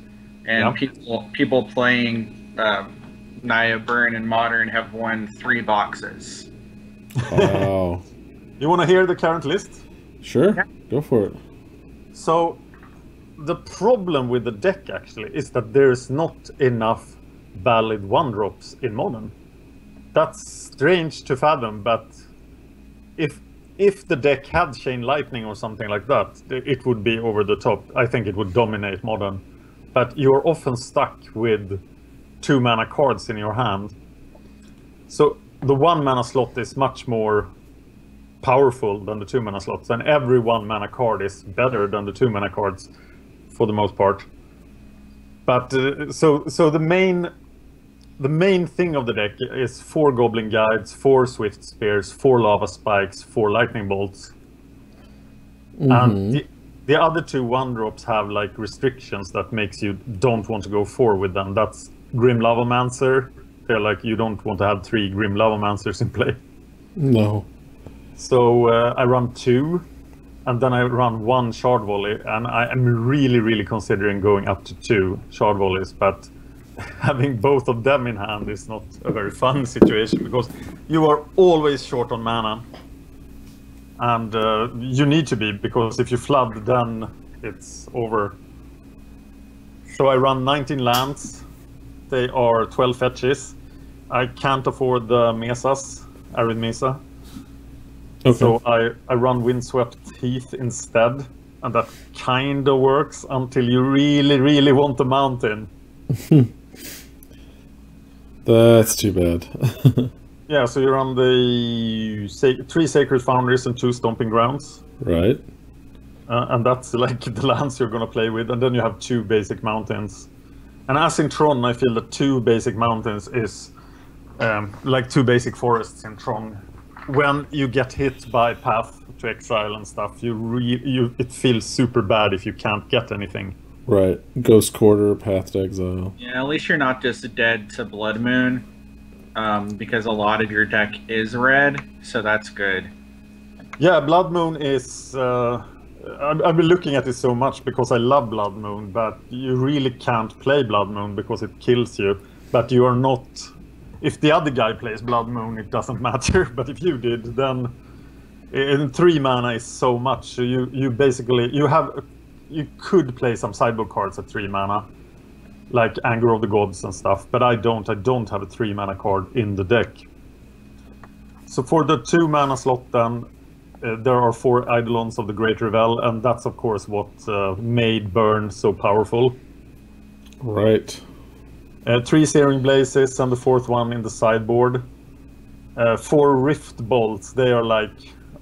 [SPEAKER 2] and
[SPEAKER 3] Yeah.
[SPEAKER 2] people people playing um, Naya Burn and Modern have won three boxes.
[SPEAKER 1] Wow.
[SPEAKER 3] You want to hear the current list?
[SPEAKER 1] sure.
[SPEAKER 2] Yeah.
[SPEAKER 1] Go for it.
[SPEAKER 3] So, the problem with the deck actually is that there's not enough valid one drops in modern. That's strange to fathom, but if if the deck had Chain Lightning or something like that, it would be over the top. I think it would dominate modern. But you're often stuck with two mana cards in your hand. So the one mana slot is much more powerful than the two mana slots, and every one mana card is better than the two mana cards for the most part. But uh, so so the main the main thing of the deck is four Goblin Guides, four Swiftspears, four Lava Spikes, four Lightning Bolts, and the, the other two one drops have like restrictions that makes you don't want to go four with them. That's Grim Lavamancer, they're like you don't want to have three Grim Lavamancers in play.
[SPEAKER 1] No.
[SPEAKER 3] So uh, I run two, and then I run one shard volley, and I am really, really considering going up to two shard volleys, but having both of them in hand is not a very fun situation because you are always short on mana. And uh, you need to be because if you flood, then it's over. So I run 19 lands. They are 12 fetches. I can't afford the mesas, Arid Mesa.
[SPEAKER 1] Okay.
[SPEAKER 3] So I, I run Windswept Heath instead. And that kind of works until you really, really want the mountain.
[SPEAKER 1] That's too bad.
[SPEAKER 3] Yeah, so you're on the sa- three sacred foundries and two stomping grounds,
[SPEAKER 1] right.
[SPEAKER 3] uh, and that's like the lands you're gonna play with, and then you have two basic mountains. And as in Tron, I feel that two basic mountains is um, like two basic forests in Tron. When you get hit by Path to Exile and stuff, you re- you it feels super bad if you can't get anything.
[SPEAKER 1] Right. Ghost Quarter, Path to Exile.
[SPEAKER 2] Yeah, at least you're not just dead to Blood Moon, um, because a lot of your deck is red, so that's good.
[SPEAKER 3] Yeah, Blood Moon is. Uh, I've I've been looking at it so much because I love Blood Moon, but you really can't play Blood Moon because it kills you. But you are not. If the other guy plays Blood Moon, it doesn't matter. But if you did, then in three mana is so much. So you you basically you have you could play some sideboard cards at three mana, like Anger of the Gods and stuff. But I don't. I don't have a three mana card in the deck. So for the two mana slot, then uh, there are four Eidolons of the Great Revel, and that's of course what uh, made Burn so powerful.
[SPEAKER 1] Right.
[SPEAKER 3] Uh, three Searing Blazes and the fourth one in the sideboard. Uh, four Rift Bolts, they are like,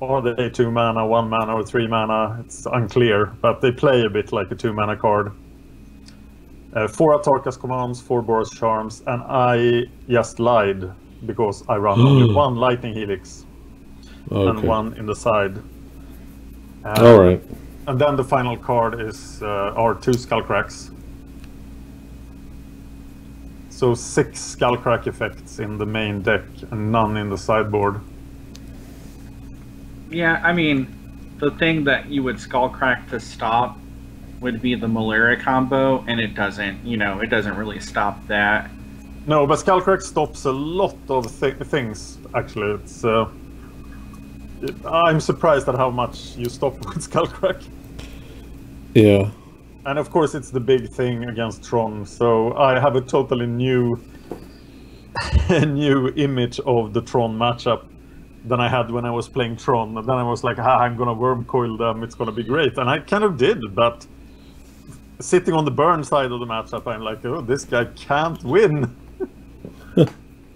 [SPEAKER 3] are they two mana, one mana, or three mana? It's unclear, but they play a bit like a two mana card. Uh, four Atarkas commands, four Boros Charms, and I just lied because I run only one Lightning Helix and one in the side. Uh,
[SPEAKER 1] All right.
[SPEAKER 3] And then the final card is uh, our two Skullcracks. So six Skullcrack effects in the main deck and none in the sideboard.
[SPEAKER 2] Yeah, I mean, the thing that you would Skullcrack to stop would be the Melira combo, and it doesn't. You know, it doesn't really stop that.
[SPEAKER 3] No, but Skullcrack stops a lot of th- things. Actually, it's. Uh, it, I'm surprised at how much you stop with Skullcrack.
[SPEAKER 1] Yeah.
[SPEAKER 3] And of course, it's the big thing against Tron. So I have a totally new, new image of the Tron matchup than I had when I was playing Tron. And then I was like, ah, I'm gonna Wurmcoil them. It's gonna be great, and I kind of did. But sitting on the burn side of the matchup, I'm like, oh, this guy can't win.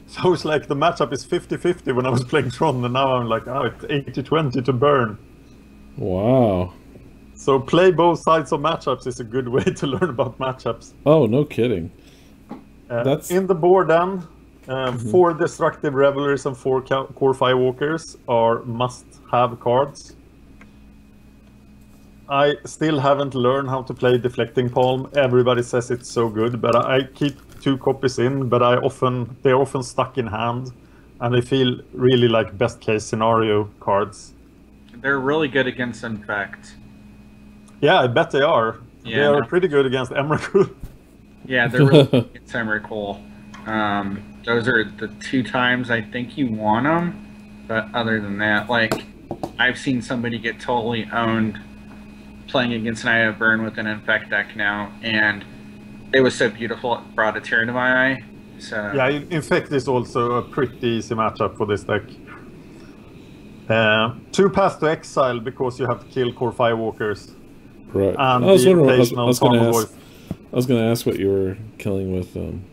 [SPEAKER 3] so it's like the matchup is 50-50 when I was playing Tron, and now I'm like, oh, it's 80-20 to burn.
[SPEAKER 1] Wow.
[SPEAKER 3] So play both sides of matchups is a good way to learn about matchups.
[SPEAKER 1] Oh, no kidding.
[SPEAKER 3] Uh,
[SPEAKER 1] That's-
[SPEAKER 3] In the board then, um, four Destructive Revelries and four Ca- Kor Firewalkers are must-have cards. I still haven't learned how to play Deflecting Palm. Everybody says it's so good, but I I keep two copies in, but I often they're often stuck in hand, and they feel really like best case scenario cards.
[SPEAKER 2] They're really good against Infect.
[SPEAKER 3] Yeah, I bet they are. they are
[SPEAKER 2] no.
[SPEAKER 3] pretty good against Emrakul.
[SPEAKER 2] Yeah, they're really good against Emrakul. Um, those are the two times I think you want them. But other than that, like, I've seen somebody get totally owned playing against an Eye of Burn with an Infect deck now, and it was so beautiful it brought a tear to my eye. So
[SPEAKER 3] Yeah, Infect is also a pretty easy matchup for this deck. Uh, two paths to Exile because you have to kill Kor Firewalkers.
[SPEAKER 1] Right.
[SPEAKER 3] And
[SPEAKER 1] I was
[SPEAKER 3] the
[SPEAKER 1] wondering. I was, I was going to ask. I was going to ask what you were killing with. Um,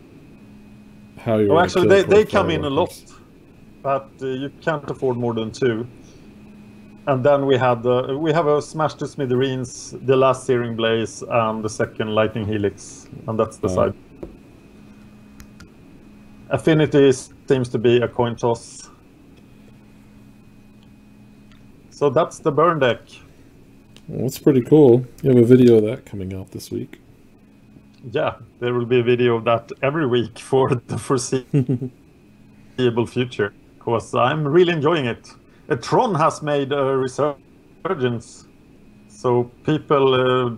[SPEAKER 1] how you.
[SPEAKER 3] Oh, actually, they, they come in a lot, but uh, you can't afford more than two. And then we had uh, we have a Smash to Smithereens, the last Searing Blaze, and the second Lightning Helix, and that's the
[SPEAKER 1] Oh.
[SPEAKER 3] side. Affinity seems to be a coin toss. So that's the burn deck.
[SPEAKER 1] Well, that's pretty cool. You have a video of that coming out this week.
[SPEAKER 3] Yeah, there will be a video of that every week for the foreseeable future. Because I'm really enjoying it. Uh, Tron has made a resurgence, so people uh,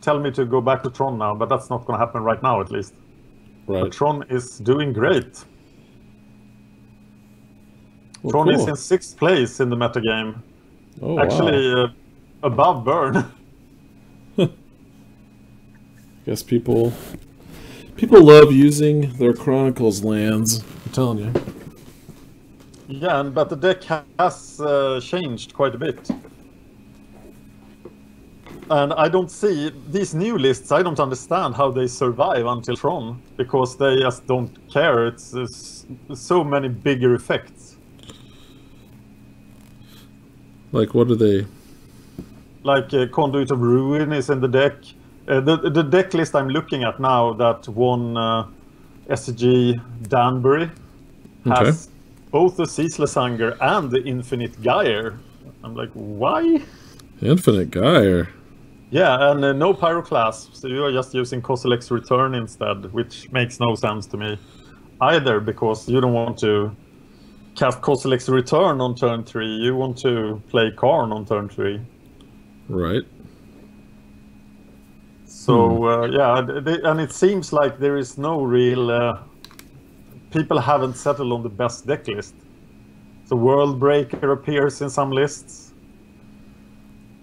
[SPEAKER 3] tell me to go back to Tron now, but that's not going to happen right now, at least. But Tron is doing great.
[SPEAKER 1] Well,
[SPEAKER 3] Tron is in sixth place in the metagame.
[SPEAKER 1] Oh,
[SPEAKER 3] Actually,
[SPEAKER 1] wow.
[SPEAKER 3] uh, above Burn.
[SPEAKER 1] guess people people love using their Chronicles lands. I'm telling you.
[SPEAKER 3] yeah, but the deck has uh, changed quite a bit. And I don't see these new lists. I don't understand how they survive until Tron because they just don't care. It's, it's so many bigger effects.
[SPEAKER 1] Like, what are they?
[SPEAKER 3] like uh, Conduit of Ruin is in the deck. Uh, the the deck list I'm looking at now that won uh, SG Danbury has both the Ceaseless Hunger and the Infinite Gyre. I'm like, why?
[SPEAKER 1] Infinite Gyre.
[SPEAKER 3] Yeah, and uh, no Pyroclasm, so you are just using Kozilek's Return instead, which makes no sense to me either, because you don't want to cast Kozilek's Return on turn 3, you want to play Karn on turn 3.
[SPEAKER 1] Right.
[SPEAKER 3] So uh, yeah, th- th- and it seems like there is no real. Uh, people haven't settled on the best deck list. So World Breaker appears in some lists.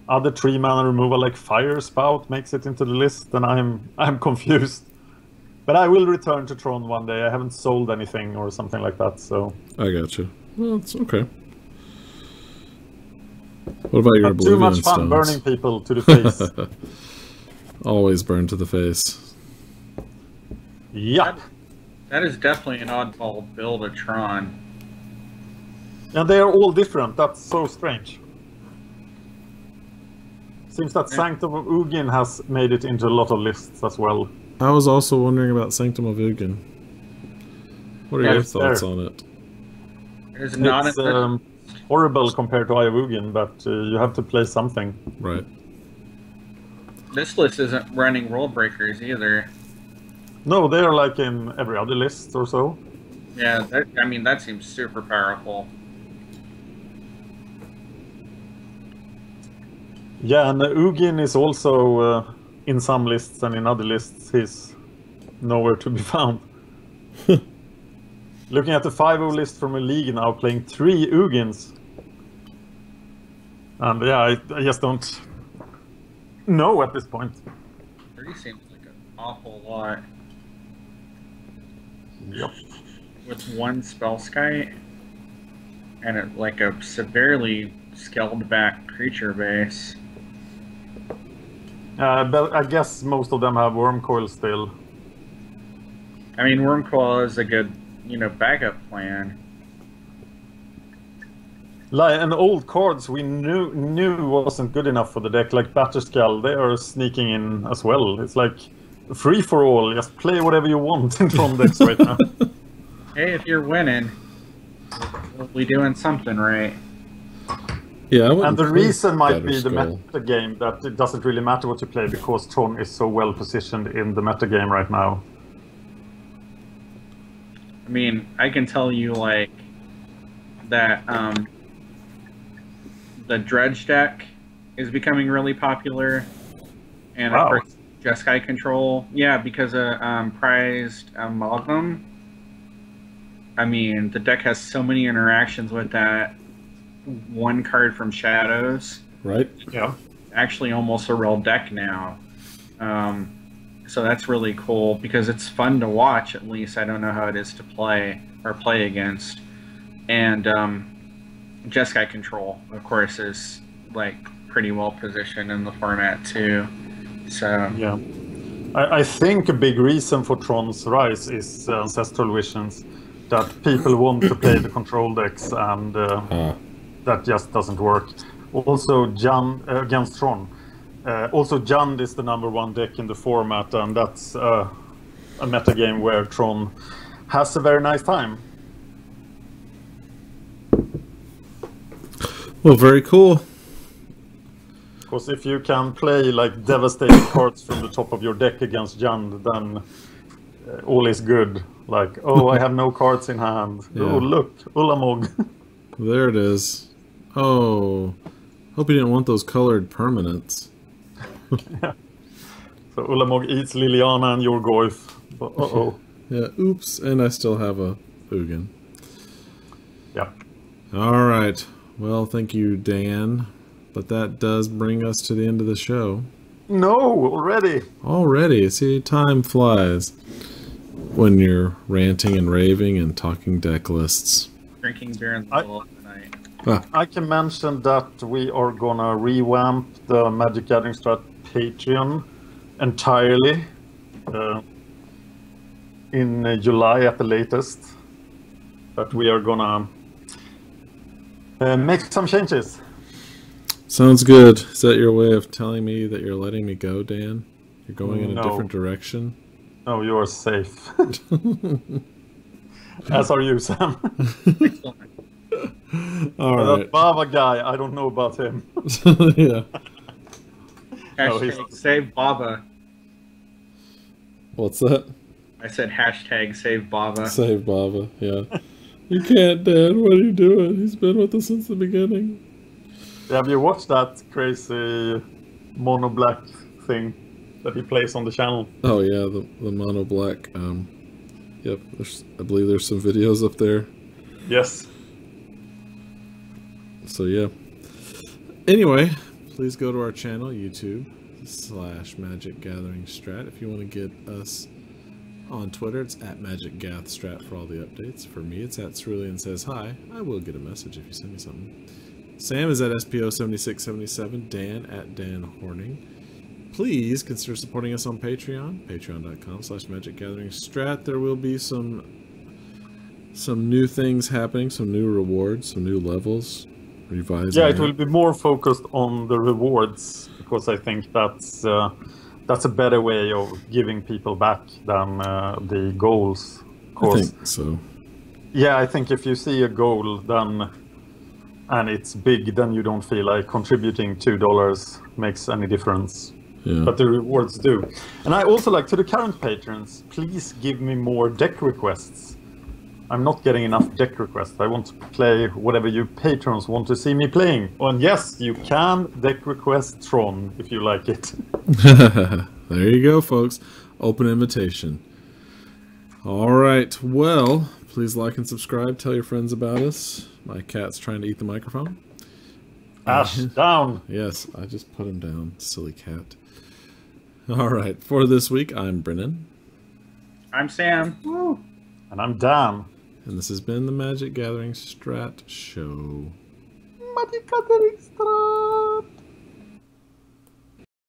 [SPEAKER 3] Other tree mana removal like Fire Spout makes it into the list, and I'm I'm confused. But I will return to Tron one day. I haven't sold anything or something like that. So
[SPEAKER 1] I got you. Well, it's okay. What about your
[SPEAKER 3] too much fun
[SPEAKER 1] stones?
[SPEAKER 3] burning people to the face.
[SPEAKER 1] Always burn to the face.
[SPEAKER 3] yep.
[SPEAKER 2] That is definitely an oddball build of Tron.
[SPEAKER 3] And they are all different. That's so strange. Seems that
[SPEAKER 2] Yeah.
[SPEAKER 3] Sanctum of Ugin has made it into a lot of lists as well.
[SPEAKER 1] I was also wondering about Sanctum of Ugin. What are
[SPEAKER 3] Yeah,
[SPEAKER 1] your thoughts
[SPEAKER 3] there.
[SPEAKER 1] on it?
[SPEAKER 2] It's, not
[SPEAKER 3] it's
[SPEAKER 2] a,
[SPEAKER 3] um, horrible compared to Eye of Ugin, but uh, you have to play something.
[SPEAKER 1] Right.
[SPEAKER 2] This list isn't running World Breakers either.
[SPEAKER 3] No, they are like in every other list or so.
[SPEAKER 2] Yeah, that, I mean that seems super powerful.
[SPEAKER 3] Yeah, and Ugin is also uh, in some lists, and in other lists he's nowhere to be found. Looking at the 5 list from a league now, playing three Ugins. And yeah, I, I just don't know at this point.
[SPEAKER 2] Three seems like an awful lot
[SPEAKER 3] Yep.
[SPEAKER 2] with one Spellskite and it, like a severely scaled back creature base.
[SPEAKER 3] Uh, but I guess most of them have Wurmcoil still.
[SPEAKER 2] I mean, Wurmcoil is a good, you know, backup plan.
[SPEAKER 3] Like and old cards we knew knew wasn't good enough for the deck, like Batterskull, they are sneaking in as well. It's like free for all. Just play whatever you want in Tron decks right now.
[SPEAKER 2] Hey, if you're winning, we'll doing something right.
[SPEAKER 1] Yeah,
[SPEAKER 3] And the reason might be the meta game that it doesn't really matter what you play because Tron is so well positioned in the meta game right now.
[SPEAKER 2] I mean, I can tell you like that um, the dredge deck is becoming really popular, and
[SPEAKER 3] Wow.
[SPEAKER 2] of course, Jeskai control. Yeah, because of um, prized amalgam. I mean, the deck has so many interactions with that one card from Shadows.
[SPEAKER 1] Right?
[SPEAKER 3] Yeah.
[SPEAKER 2] Actually, almost a real deck now. Um, so that's really cool because it's fun to watch. At least I don't know how it is to play or play against. And um, Jeskai control, of course, is like pretty well positioned in the format too. So
[SPEAKER 3] Yeah. I, I think a big reason for Tron's rise is uh, Ancestral Visions. That people want to play the control decks and uh,
[SPEAKER 1] Ah,
[SPEAKER 3] that just doesn't work. Also, Jan uh, against Tron. Uh, also, Jund is the number one deck in the format, and that's uh, a meta game where Tron has a very nice time.
[SPEAKER 1] Well, very cool.
[SPEAKER 3] Because if you can play like devastating cards from the top of your deck against Jund, then uh, all is good. Like, oh, I have no cards in hand.
[SPEAKER 1] Yeah.
[SPEAKER 3] Oh, look, Ulamog.
[SPEAKER 1] There it is. Oh, hope you didn't want those colored permanents. yeah.
[SPEAKER 3] so Ulamog eats Liliana and Yorgoyf. But, uh-oh.
[SPEAKER 1] Yeah, oops, and I still have a Ugin.
[SPEAKER 3] yeah.
[SPEAKER 1] All right. Well, thank you, Dan. But that does bring us to the end of the show.
[SPEAKER 3] No, already.
[SPEAKER 1] Already. See, time flies when you're ranting and raving and talking deck lists.
[SPEAKER 2] Drinking beer in the
[SPEAKER 3] I-
[SPEAKER 2] middle of the night.
[SPEAKER 1] Ah,
[SPEAKER 3] I can mention that we are gonna revamp the Magic Gathering Strat Patreon entirely uh, in July at the latest. But we are gonna uh, make some changes.
[SPEAKER 1] sounds good. Is that your way of telling me that you're letting me go, Dan? You're going in a different direction?
[SPEAKER 3] Oh, you are safe. As are you, Sam.
[SPEAKER 2] Excellent.
[SPEAKER 1] All
[SPEAKER 3] that
[SPEAKER 1] right.
[SPEAKER 3] Bava guy, I don't know about him.
[SPEAKER 1] yeah.
[SPEAKER 3] No,
[SPEAKER 2] save Baba.
[SPEAKER 1] What's that?
[SPEAKER 2] I said hashtag save Baba.
[SPEAKER 1] Save Baba. Yeah. You can't, Dan. What are you doing? He's been with us since the beginning.
[SPEAKER 3] Have you watched that crazy mono black thing that he plays on the channel?
[SPEAKER 1] Oh yeah, the the mono black. Um, yep. There's, I believe there's some videos up there.
[SPEAKER 3] Yes.
[SPEAKER 1] So yeah. Anyway, please go to our channel, YouTube slash Magic Gathering Strat. If you want to get us on Twitter, it's at Magic Gath Strat for all the updates. For me, it's at Cerulean says hi. I will get a message if you send me something. Sam is at SPO7677. Dan at Dan Horning. Please consider supporting us on Patreon, patreon.com slash Magic Gathering Strat. There will be some some new things happening, some new rewards, some new levels. Revising.
[SPEAKER 3] Yeah, it
[SPEAKER 1] it.
[SPEAKER 3] will be more focused on the rewards because I think that's uh, that's a better way of giving people back than uh, the goals.
[SPEAKER 1] I
[SPEAKER 3] 'Cause-
[SPEAKER 1] think so.
[SPEAKER 3] yeah, I think if you see a goal then and it's big, then you don't feel like contributing two dollars makes any difference.
[SPEAKER 1] Yeah.
[SPEAKER 3] But the rewards do. And I also like to the current patrons, please give me more deck requests. I'm not getting enough deck requests. I want to play whatever you patrons want to see me playing. And yes, you can deck request Tron if you like it.
[SPEAKER 1] there you go, folks. Open invitation. All right. Well, please like and subscribe. Tell your friends about us. My cat's trying to eat the microphone.
[SPEAKER 3] Ash down.
[SPEAKER 1] Yes, I just put him down. Silly cat. All right. For this week, I'm Brennon,
[SPEAKER 2] I'm Sam.
[SPEAKER 3] And I'm Dan.
[SPEAKER 1] And this has been the Magic Gathering Strat Show.
[SPEAKER 3] Magic Gathering Strat.